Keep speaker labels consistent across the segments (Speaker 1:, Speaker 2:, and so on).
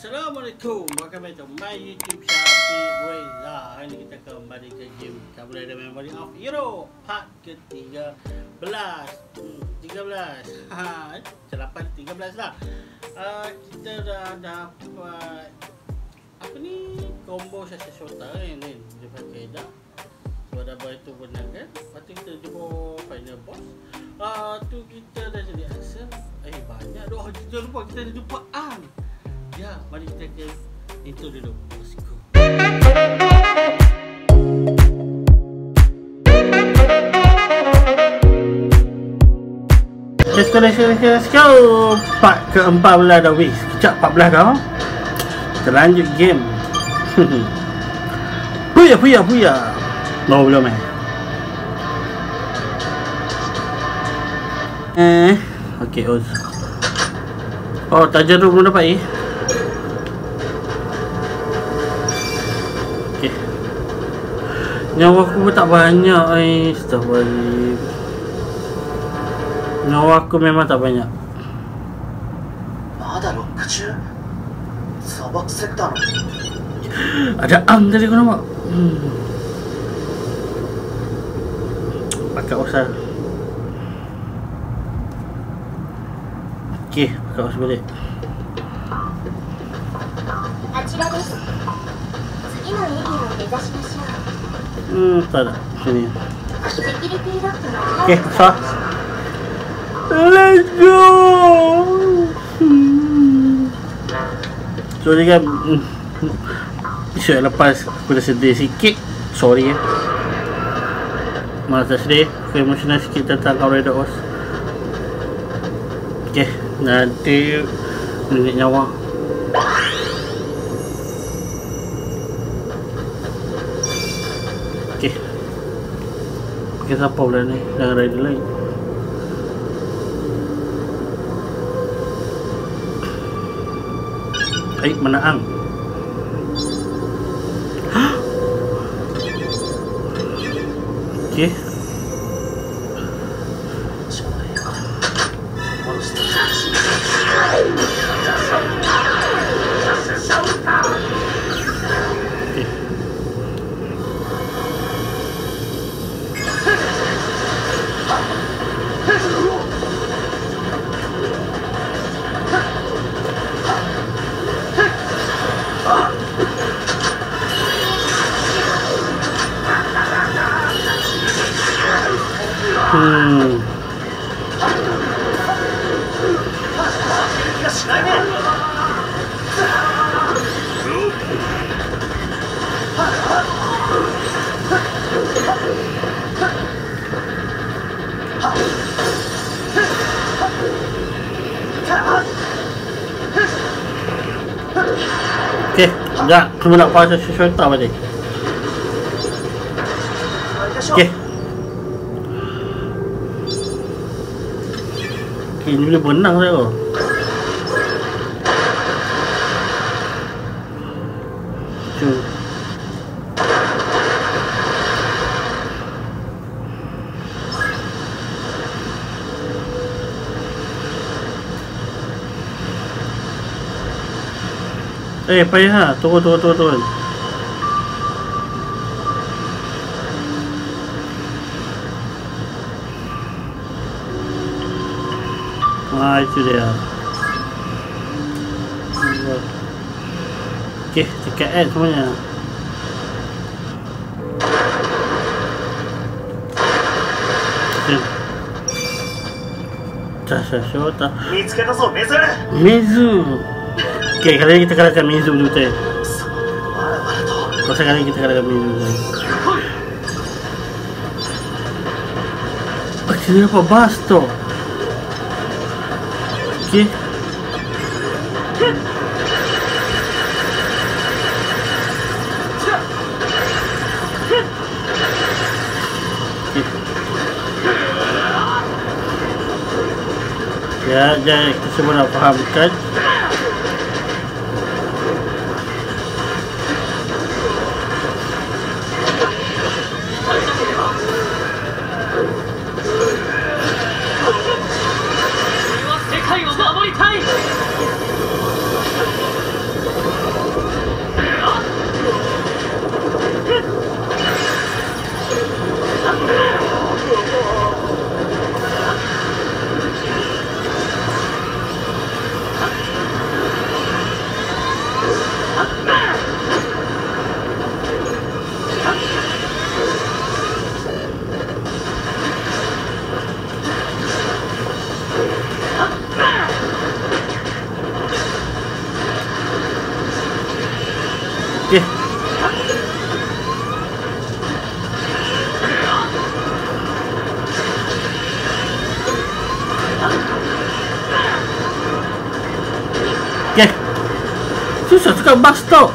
Speaker 1: Assalamualaikum. Welcome back to my YouTube Syafiq Reza Hari ni kita kembali ke game Kabulai dan Memory of Hero Part ke-13 hmm, 13 ha, Celapan 13 lah. Uh, Kita dah dapat Apa ni Combo Sasha Shota kan ni. Dia pakai dah Sebab dah buat itu benar kan? Lepas tu kita jumpa final boss. Uh, Tu kita dah jadi Axel. Eh banyak doh. Kita lupa kita dah jumpa Ang Ya, mari kita ke intro dulu. Let's go. Let's go, let's go, let's go. Part ke-14 dah wis. Kejap 14 dah. Kita lanjut game. puya, puya, puya. No, belum eh. Eh, okay, Oz. Oh, tajar belum dapat eh. Nyawa aku pun tak banyak eh. Astagfirullahaladzim Nyawa aku memang tak banyak. Ada am tadi kau nampak? Hmm. Pakai usah Okay, pakai usah balik Hmm, tak ada. Sini. Okay, sah. Let's go. Hmm. So dia kan Isu yang lepas aku dah sedih sikit Sorry ya Malah tak sedih Aku emosional sikit tentang Aurora Os Okay Nanti Minit nyawa pakai siapa pula ni Jangan rider lain Eh, mana ang? Okay Sekejap, cuma nak pasal sesuatu balik. Okay Okay, ni boleh berenang saya kau Eh, payah lah. Turun, turun, turun, turun. Ah, itu dia. Okey, tiket add semuanya. Tak, tak, tak, tak. Mizu. Okay, kali ini kita kalahkan Mizu dulu tu Pasal kali ini kita kalahkan Mizu dulu Oh, kita dapat bas tu. Okay. Ya, jangan kita semua nak fahamkan Susah cakap bus stop.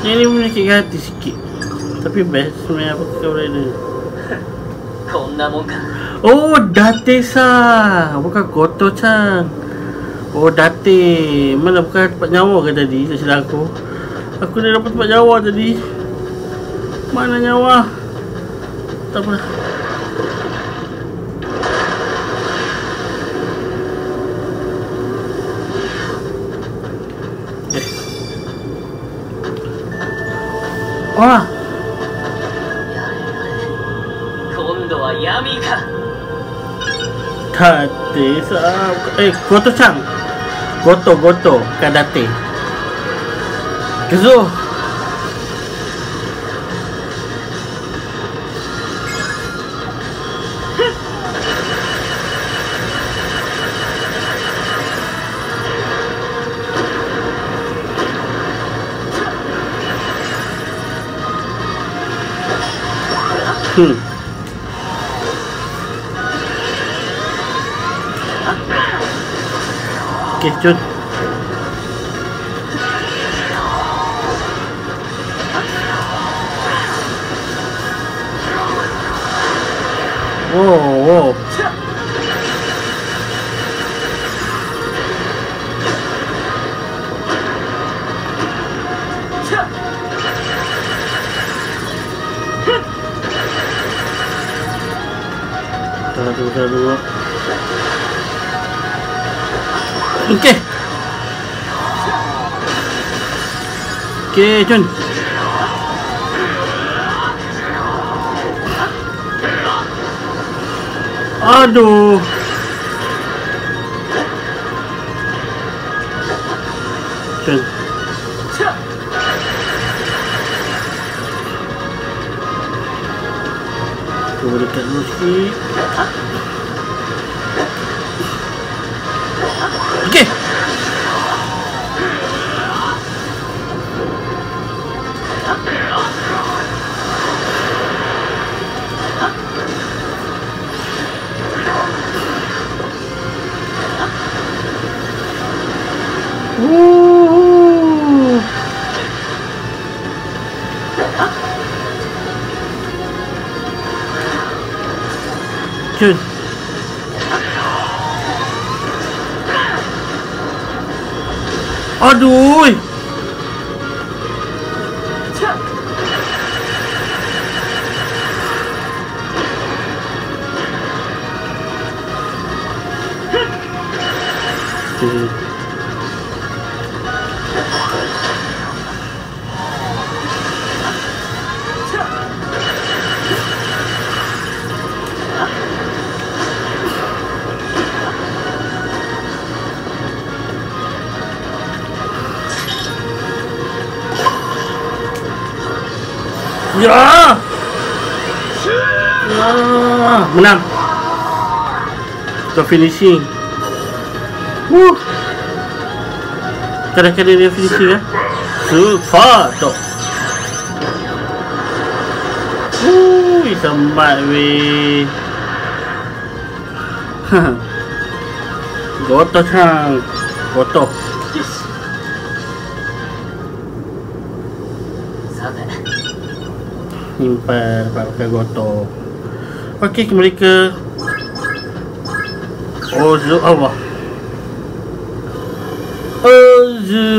Speaker 1: Yang ni punya cik hati sikit. Tapi best sebenarnya apa
Speaker 2: cakap boleh ni
Speaker 1: Oh Date sa. Bukan Koto chan Oh Date. Mana bukan tempat nyawa ke tadi? Tak silap aku. Aku dah dapat tempat nyawa tadi. Mana nyawa? Tak pernah Wah
Speaker 2: 今度は闇か
Speaker 1: Date sa Eh Goto Chan Goto Goto Bukan Date Kezo Hmm. Okey, Jun. Wow, Satu, satu. Okey. Okey, Jun. Aduh. Jun. Cuba dekat sikit. Ya. Ya, menang. Kita finishing. Wuh. Kadang-kadang dia finishing ya. Super tu. Wuh, sempat weh. Goto cang. Goto. Dapat pakai goto. Okey, kembali ke Ozu Allah. Ozu.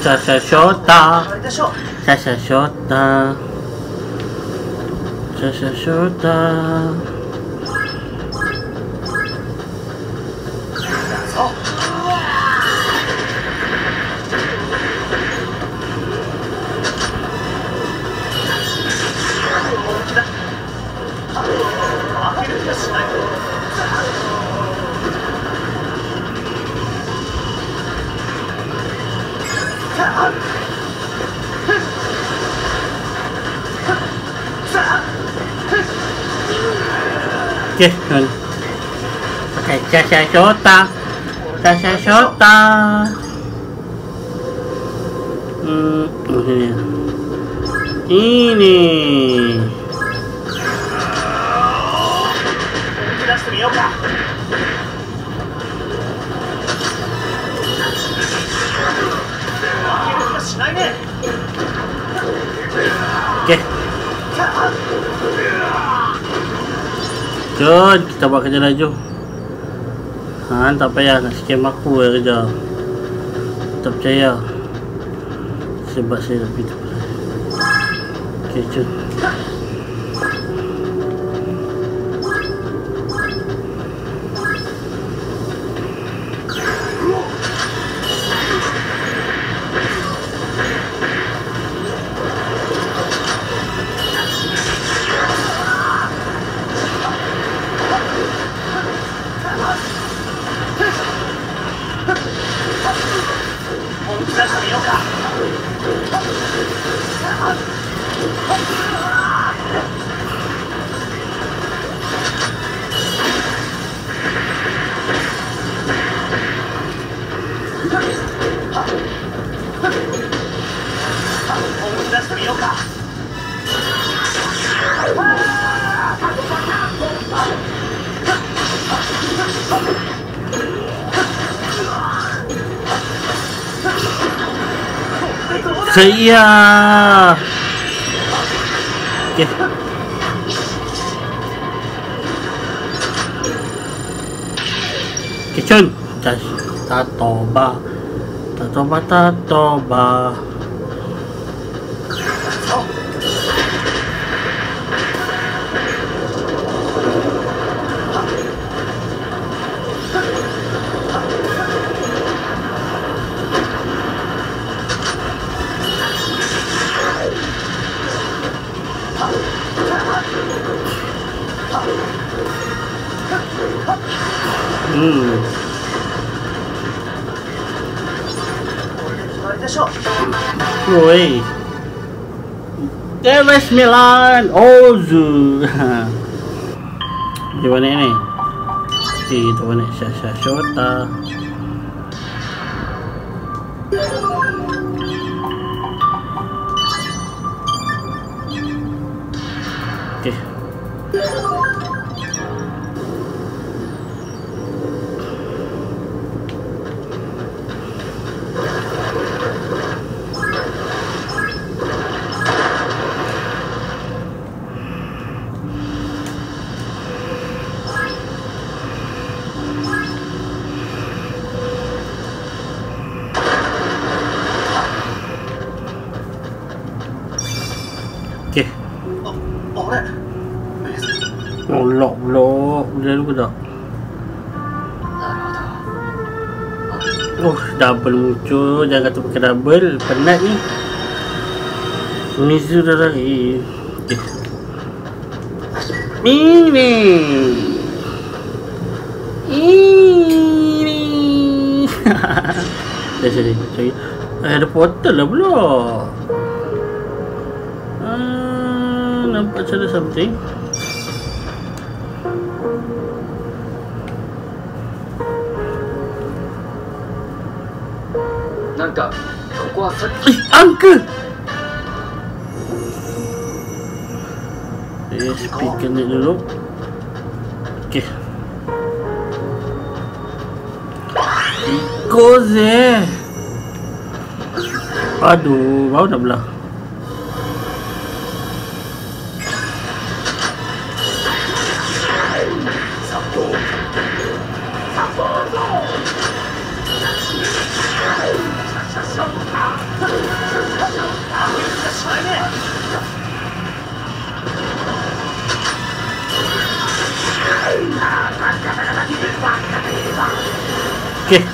Speaker 1: シャシ
Speaker 2: ャシ
Speaker 1: ャータ。シャシャシャー
Speaker 2: タ。シャシャシャータ。Okey. Pakai Sasha Shota. Sasha Shota. Hmm, ini. Ini.
Speaker 1: 本 Jom, kita buat kerja laju. Ha, tak payah nak scam aku ya kerja. Tak percaya. Sebab saya dah pintu. Okey, jom. Saya. Okey. Kicun. Tas. Tatoba. Tatoba, tatoba. Hmm.
Speaker 2: あれでしょう
Speaker 1: Oi. Teles Milan Ozu. Di mana ni? Di mana? Syasha Shota. Okay. Boleh lupa tak? Oh, double muncul. Jangan kata pakai double. Penat ni. Mizu dah lagi. Okay. Ini. Ini. Dah jadi. Cari. Eh, ada portal lah pula. Ah, nampak macam ada something.
Speaker 2: なんかここはさっ
Speaker 1: Eh, angka! Eh, speaker ni dulu. Okey. Ikut eh. Aduh, baru nak belah. Okey.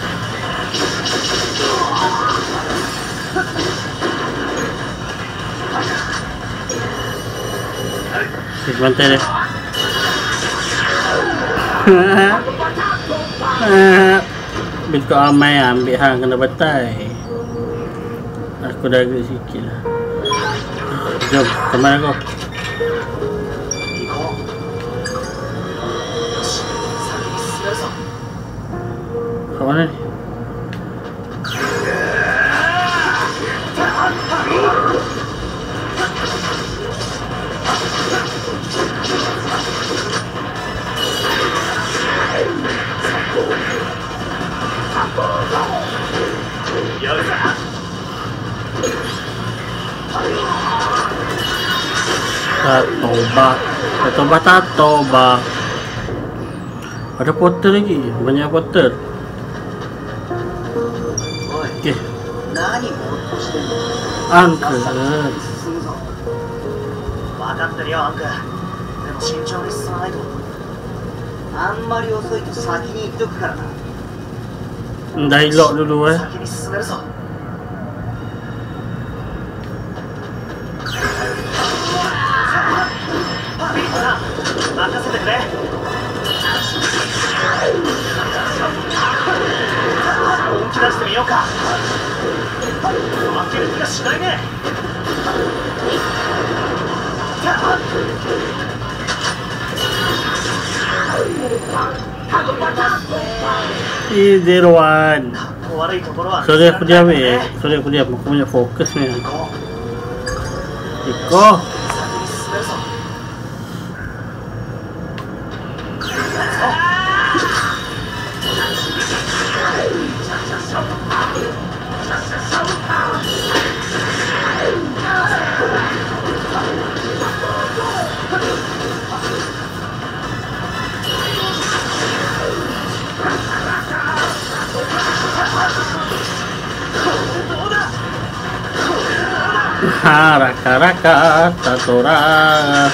Speaker 1: Okey, bantai dia. Betul amai ambil hang kena batai. Aku dah agak sikit lah. Jom, ke mana Kat mana ni? Tatoba Tatoba Tatoba Ada portal lagi? Banyak portal Angka
Speaker 2: 進むぞ分かってるよアンクでも慎重に進まないとあんまり遅いと先に行っとくからな。
Speaker 1: Dialog dulu eh
Speaker 2: 先に進めるぞ任せてくれ本気出してみようか負ける気がしないね
Speaker 1: Ih, zero one
Speaker 2: 悪いところは
Speaker 1: Sorry aku diam eh Sorry aku diam Aku punya fokus ni
Speaker 2: 行こう ラ
Speaker 1: カラカタトラ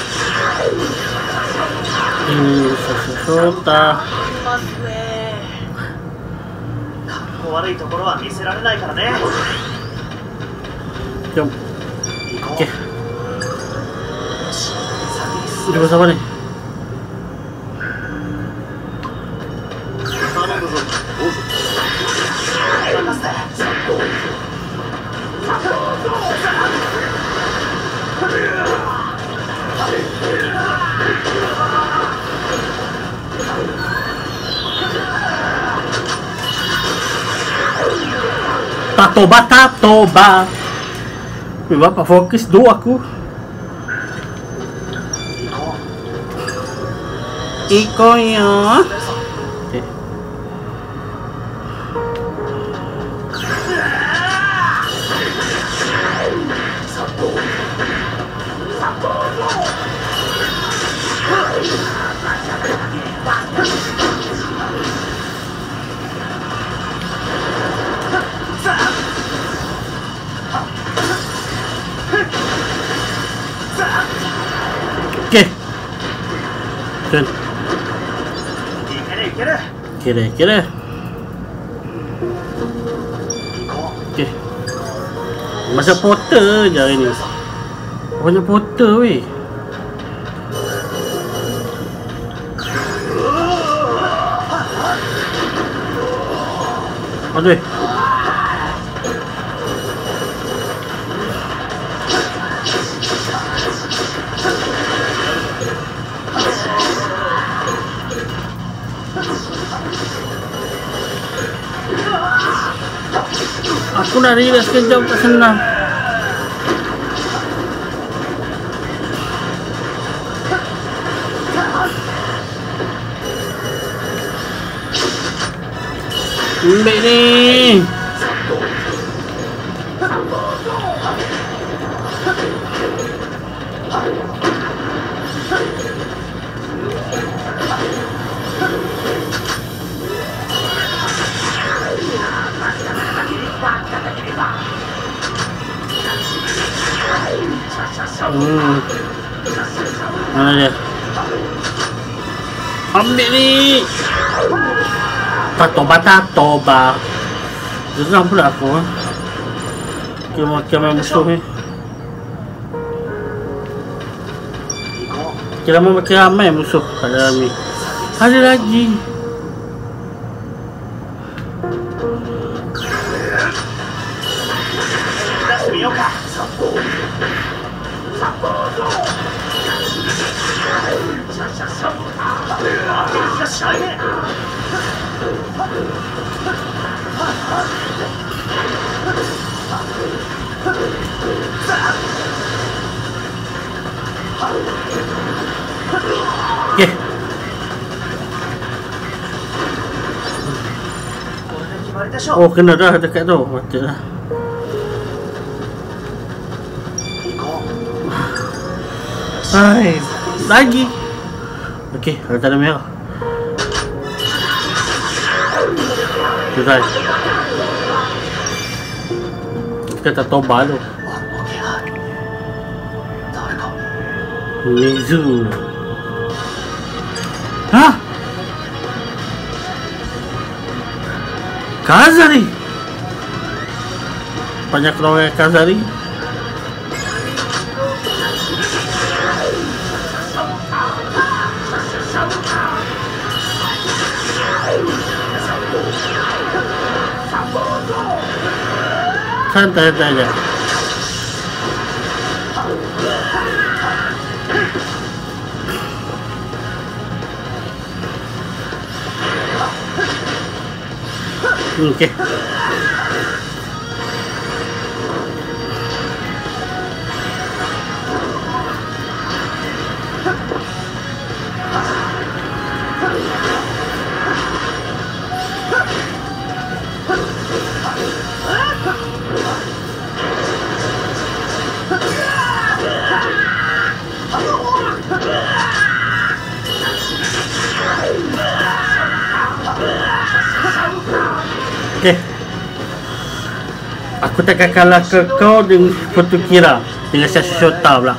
Speaker 2: インサソソタ悪いところは見せられないからねよ
Speaker 1: っ
Speaker 2: 行け先に進め
Speaker 1: Tatoba Tatoba. Weh bapak fokus dua aku kan
Speaker 2: kira-kira. Kira-kira.
Speaker 1: Okey. Masa porter je hari ni banyak porter weh. Aduh Aku nak relax sekejap tak Hmm. Mana dia? Ambil ni. Tak toba tak toba. Jangan pula aku. Eh. Kamu kamu musuh ni. Kira mama kira ramai musuh pada kami. Ada lagi.
Speaker 2: Thank you.
Speaker 1: Oh kena dah dekat tu mati dah Hai. Lagi. Okey, kalau tak ada merah. Selesai. Kita tak toba tu. Mizu Ha? Kazari Banyak orang yang Kazari yang Kazari Santai saja. Okey. Okey. Aku takkan kalah ke kau dengan Putu Kira dengan Syasha Shota pula.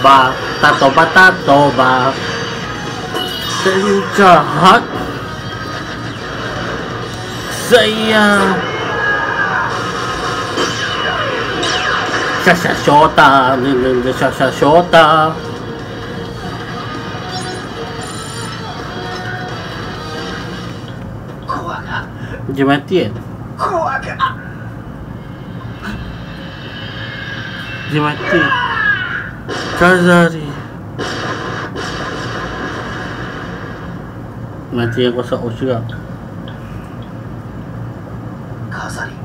Speaker 1: Tatoba, tatoba, tatoba. Saya jahat. Saya. Shasha Shota, Shasha Shota. Dia mati kan? Dia mati Kazari Mati yang kosak Oh juga
Speaker 2: Kazari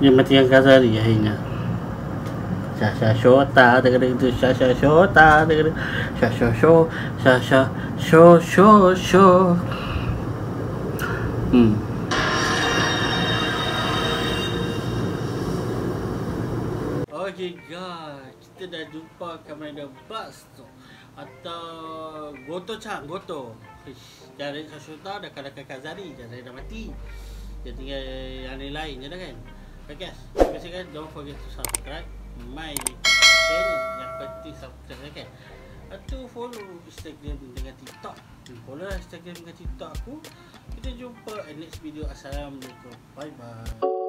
Speaker 1: Ini mati yang Kazari ya ingat. Syasha Shota Dekat itu Syasha Shota Dekat itu Syasha Shota Syasha Shota Syasha Shota Hmm. Okay guys, kita dah jumpa Commander Bugs tu. Atau Goto-chan, Goto. Ish, Dari Sashota dah kalahkan Kazari Kazari dah mati. Dia tinggal yang lain-lain je dah kan. Okay guys, terima kasih kan Don't forget to subscribe My channel Yang penting subscribe kan Atau follow Instagram dengan TikTok. Follow lah Instagram dengan TikTok aku. Kita jumpa in next video. Assalamualaikum. Bye bye